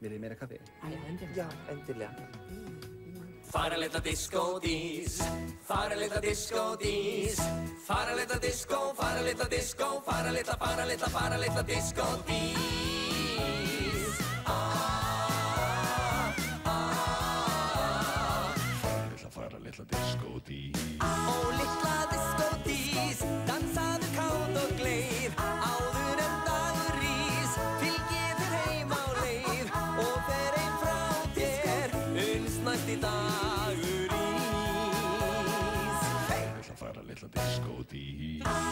Vil þið meira kaffi? Já, endilega. Fara litla disco-dís, fara litla disco-dís, fara litla disco, fara litla disco, fara litla, fara litla, fara litla disco-dís. Ah, ah. Fara litla, fara litla disco-dís. Ó litla disco-dís, dansaðu uns næsti dagur rís. Fara litla, fara litla disco-dís. Ó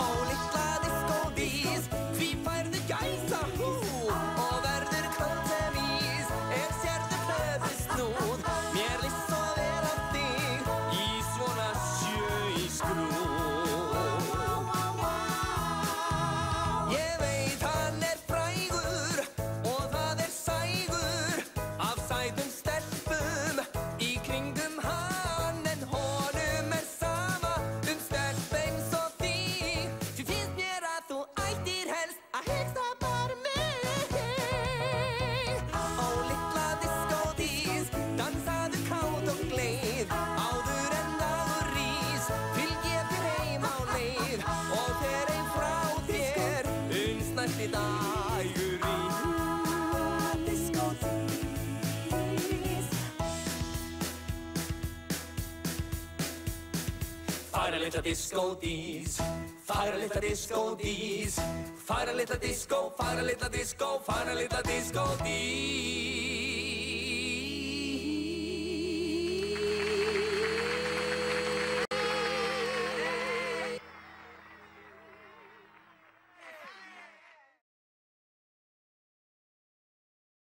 dansaðu kátt og gleið. Áður en dagur rís fylg ég þér heim á leið. Og fer einn frá þér uns næsti dagur rís. Fara litla disco-dís, fara litla disco-dís, fara litla disco, fara litla disco, fara litla disco-dís.